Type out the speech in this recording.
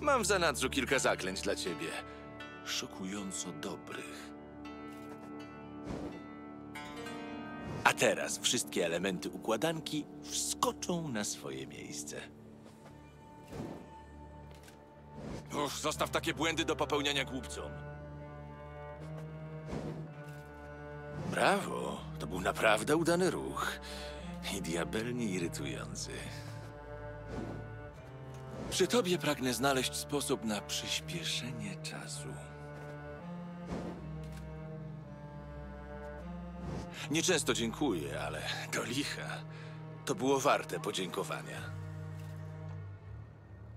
Mam w zanadrzu kilka zaklęć dla ciebie. Szokująco dobrych. A teraz wszystkie elementy układanki wskoczą na swoje miejsce. Uff, zostaw takie błędy do popełniania głupcom. Brawo, to był naprawdę udany ruch. I diabelnie irytujący. Przy tobie pragnę znaleźć sposób na przyspieszenie czasu. Nieczęsto dziękuję, ale do licha to było warte podziękowania.